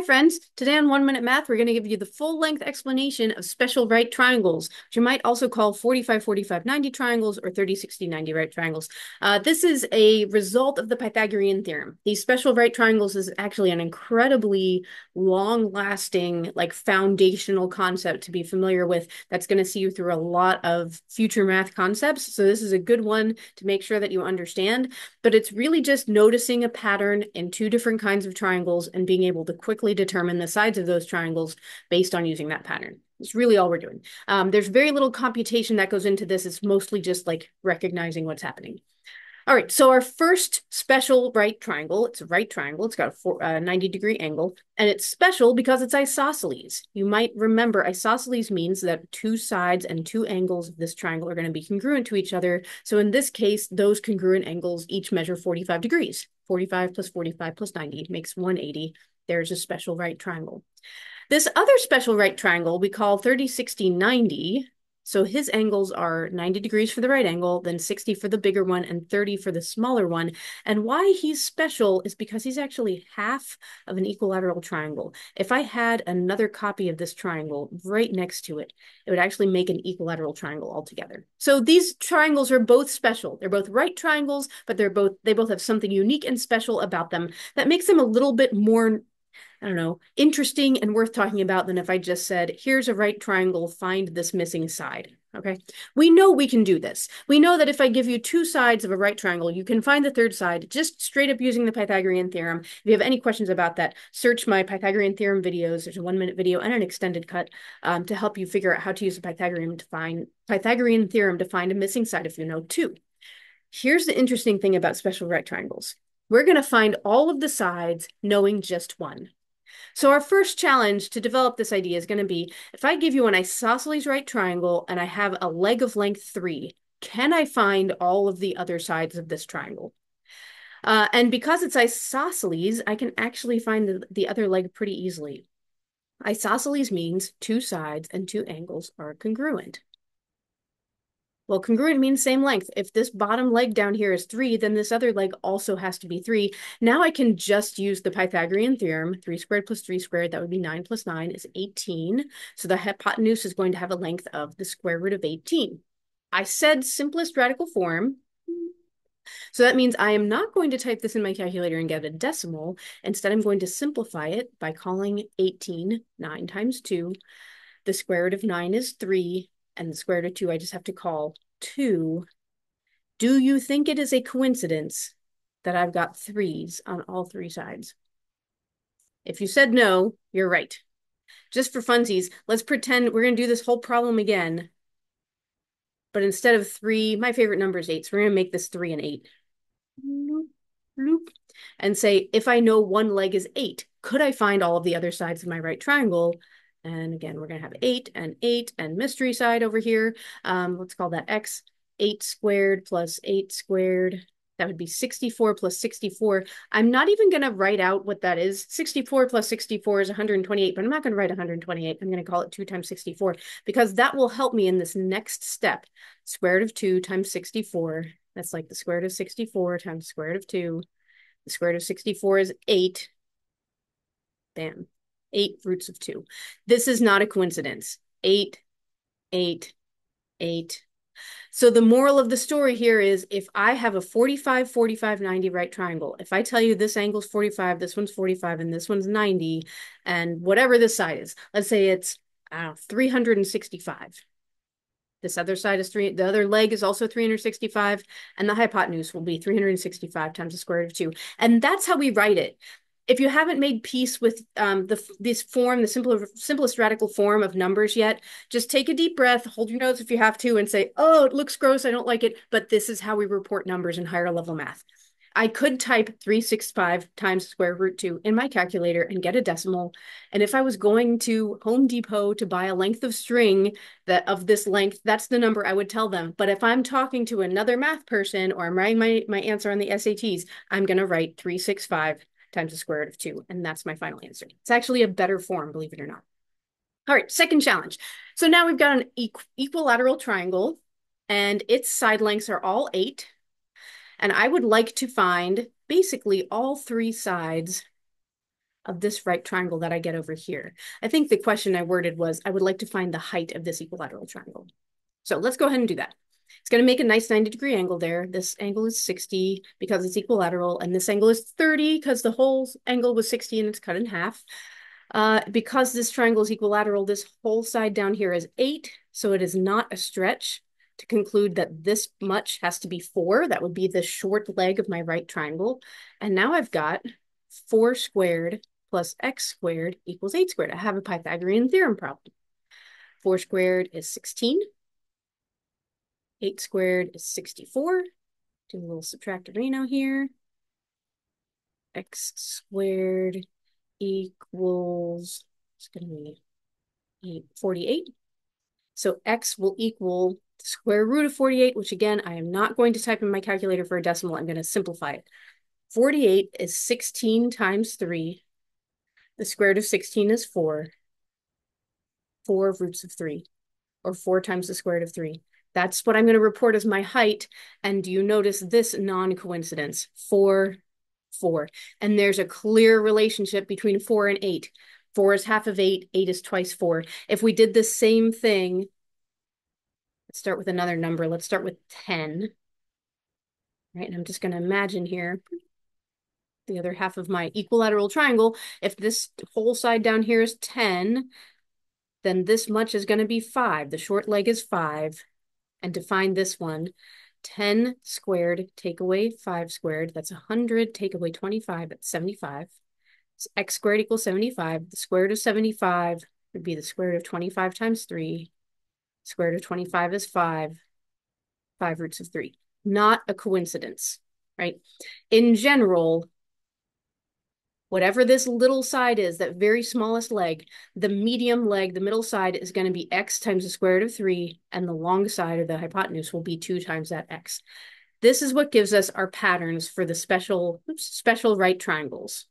Hi friends, today on One Minute Math, we're going to give you the full length explanation of special right triangles, which you might also call 45, 45, 90 triangles or 30, 60, 90 right triangles. Uh, this is a result of the Pythagorean theorem. These special right triangles is actually an incredibly long lasting, like foundational concept to be familiar with that's going to see you through a lot of future math concepts. So this is a good one to make sure that you understand, but it's really just noticing a pattern in two different kinds of triangles and being able to quickly determine the sides of those triangles based on using that pattern. It's really all we're doing. Um, there's very little computation that goes into this. It's mostly just like recognizing what's happening. All right, so our first special right triangle, it's a right triangle, it's got a four, uh, 90 degree angle, and it's special because it's isosceles. You might remember isosceles means that two sides and two angles of this triangle are going to be congruent to each other. So in this case, those congruent angles each measure 45 degrees. 45 plus 45 plus 90 makes 180 there's a special right triangle. This other special right triangle we call 30, 60, 90. So his angles are 90 degrees for the right angle, then 60 for the bigger one, and 30 for the smaller one. And why he's special is because he's actually half of an equilateral triangle. If I had another copy of this triangle right next to it, it would actually make an equilateral triangle altogether. So these triangles are both special. They're both right triangles, but they're both they both have something unique and special about them that makes them a little bit more I don't know, interesting and worth talking about than if I just said, here's a right triangle, find this missing side. Okay. We know we can do this. We know that if I give you two sides of a right triangle, you can find the third side just straight up using the Pythagorean theorem. If you have any questions about that, search my Pythagorean theorem videos. There's a one minute video and an extended cut um, to help you figure out how to use the Pythagorean to find Pythagorean theorem to find a missing side if you know two. Here's the interesting thing about special right triangles. We're going to find all of the sides knowing just one. So our first challenge to develop this idea is going to be, if I give you an isosceles right triangle and I have a leg of length three, can I find all of the other sides of this triangle? Uh, and because it's isosceles, I can actually find the, the other leg pretty easily. Isosceles means two sides and two angles are congruent. Well, congruent means same length. If this bottom leg down here is three, then this other leg also has to be three. Now I can just use the Pythagorean theorem. Three squared plus three squared, that would be nine plus nine is 18. So the hypotenuse is going to have a length of the square root of 18. I said simplest radical form. So that means I am not going to type this in my calculator and get a decimal. Instead, I'm going to simplify it by calling 18 9 times 2. The square root of 9 is 3 and the square root of 2 I just have to call 2. Do you think it is a coincidence that I've got threes on all three sides? If you said no, you're right. Just for funsies, let's pretend we're going to do this whole problem again. But instead of 3, my favorite number is 8, so we're going to make this 3 and 8. Loop. And say, if I know one leg is 8, could I find all of the other sides of my right triangle? And again, we're going to have 8 and 8 and mystery side over here. Um, let's call that x. 8 squared plus 8 squared. That would be 64 plus 64. I'm not even going to write out what that is. 64 plus 64 is 128, but I'm not going to write 128. I'm going to call it 2 times 64 because that will help me in this next step. Square root of 2 times 64. That's like the square root of 64 times square root of 2. The square root of 64 is 8. Bam eight roots of two. This is not a coincidence. Eight, eight, eight. So the moral of the story here is if I have a 45, 45, 90 right triangle, if I tell you this angle's 45, this one's 45, and this one's 90, and whatever this side is, let's say it's know, 365. This other side is three, the other leg is also 365, and the hypotenuse will be 365 times the square root of two. And that's how we write it if you haven't made peace with um, the this form, the simpler, simplest radical form of numbers yet, just take a deep breath, hold your nose if you have to, and say, "Oh, it looks gross. I don't like it." But this is how we report numbers in higher level math. I could type 365 times square root 2 in my calculator and get a decimal. And if I was going to Home Depot to buy a length of string that of this length, that's the number I would tell them. But if I'm talking to another math person or I'm writing my, my answer on the SATs, I'm going to write 365 times the square root of 2. And that's my final answer. It's actually a better form, believe it or not. All right, second challenge. So now we've got an equ equilateral triangle and its side lengths are all 8. And I would like to find basically all three sides of this right triangle that I get over here. I think the question I worded was, I would like to find the height of this equilateral triangle. So let's go ahead and do that. It's going to make a nice 90 degree angle there. This angle is 60 because it's equilateral, and this angle is 30 because the whole angle was 60 and it's cut in half. Uh, because this triangle is equilateral, this whole side down here is 8, so it is not a stretch to conclude that this much has to be 4. That would be the short leg of my right triangle. And now I've got 4 squared plus x squared equals 8 squared. I have a Pythagorean theorem problem. 4 squared is 16. 8 squared is 64. Do a little subtractorino here. x squared equals, it's going to be 48. So x will equal the square root of 48, which again, I am not going to type in my calculator for a decimal. I'm going to simplify it. 48 is 16 times 3. The square root of 16 is 4. 4 roots of 3, or 4 times the square root of 3. That's what I'm going to report as my height. And do you notice this non-coincidence? 4, 4. And there's a clear relationship between 4 and 8. 4 is half of 8, 8 is twice 4. If we did the same thing, let's start with another number. Let's start with 10. Right, and I'm just going to imagine here the other half of my equilateral triangle. If this whole side down here is 10, then this much is going to be 5. The short leg is 5 and to find this one, 10 squared take away 5 squared, that's 100, take away 25, that's 75. So x squared equals 75. The square root of 75 would be the square root of 25 times 3. Square root of 25 is 5. 5 roots of 3. Not a coincidence, right? In general, whatever this little side is, that very smallest leg, the medium leg, the middle side is going to be x times the square root of 3, and the long side or the hypotenuse will be 2 times that x. This is what gives us our patterns for the special, oops, special right triangles.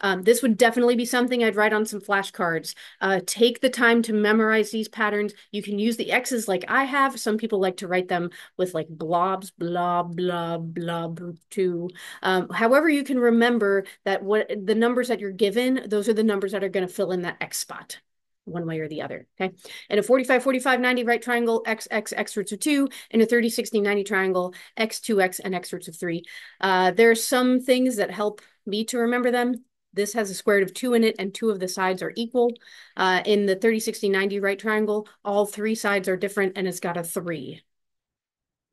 Um, this would definitely be something I'd write on some flashcards. Uh, take the time to memorize these patterns. You can use the X's like I have. Some people like to write them with like blobs, blob, blob, blob, two. Um, however, you can remember that what the numbers that you're given, those are the numbers that are going to fill in that X spot one way or the other, okay? In a 45, 45, 90 right triangle, x, x, x roots of 2. In a 30, 60, 90 triangle, x, 2x, and x roots of 3. Uh, there are some things that help me to remember them. This has a square root of 2 in it, and two of the sides are equal. Uh, in the 30, 60, 90 right triangle, all three sides are different, and it's got a 3.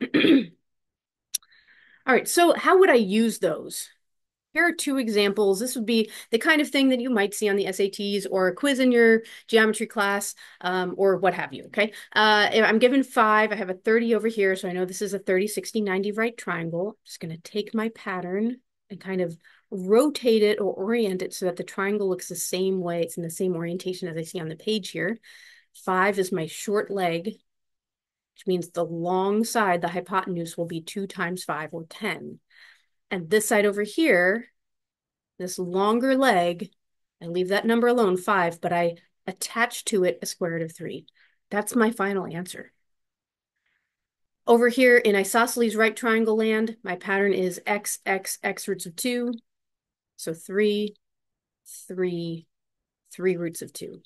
all right, so how would I use those? Here are two examples. This would be the kind of thing that you might see on the SATs or a quiz in your geometry class um, or what have you, okay? Uh, I'm given five. I have a 30 over here, so I know this is a 30, 60, 90 right triangle. I'm just going to take my pattern and kind of rotate it or orient it so that the triangle looks the same way. It's in the same orientation as I see on the page here. Five is my short leg, which means the long side, the hypotenuse will be two times five or 10. And this side over here, this longer leg, I leave that number alone, five, but I attach to it a square root of three. That's my final answer. Over here in isosceles right triangle land, my pattern is x, x, x roots of two, so three, three, three roots of two,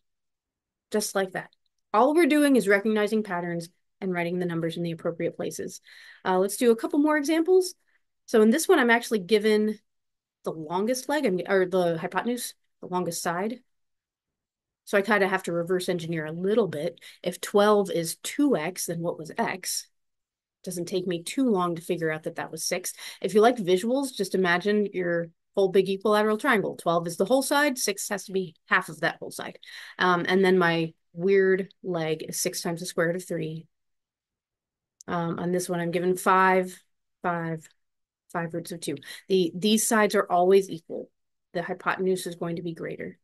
just like that. All we're doing is recognizing patterns and writing the numbers in the appropriate places. Uh, let's do a couple more examples. So in this one, I'm actually given the longest leg, or the hypotenuse, the longest side. So I kind of have to reverse engineer a little bit. If 12 is 2x, then what was x? Doesn't take me too long to figure out that that was 6. If you like visuals, just imagine your whole big equilateral triangle. 12 is the whole side, 6 has to be half of that whole side. Um, and then my weird leg is 6 times the square root of 3. Um, on this one, I'm given 5, 5, 5 roots of 2. The, these sides are always equal. The hypotenuse is going to be greater.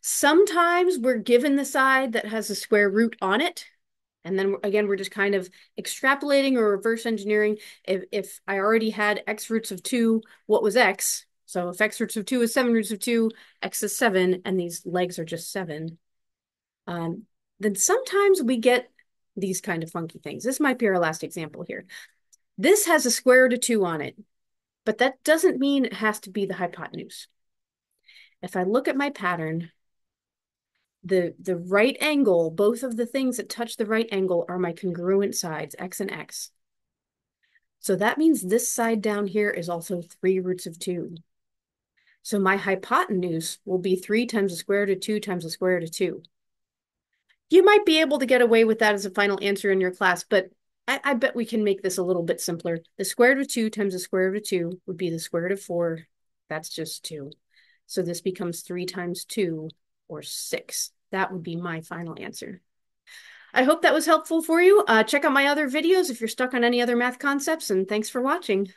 Sometimes we're given the side that has a square root on it, and then again, we're just kind of extrapolating or reverse engineering. If, if I already had x roots of 2, what was x? So if x roots of 2 is 7 roots of 2, x is 7, and these legs are just 7, um, then sometimes we get these kind of funky things. This might be our last example here. This has a square root of 2 on it, but that doesn't mean it has to be the hypotenuse. if I look at my pattern, the, the right angle, both of the things that touch the right angle are my congruent sides, x and x. So that means this side down here is also 3 roots of 2. So my hypotenuse will be 3 times the square root of 2 times the square root of 2. You might be able to get away with that as a final answer in your class, but I, I bet we can make this a little bit simpler. The square root of 2 times the square root of 2 would be the square root of 4. That's just 2. So this becomes 3 times 2, or 6. That would be my final answer. I hope that was helpful for you. Uh, check out my other videos if you're stuck on any other math concepts, and thanks for watching.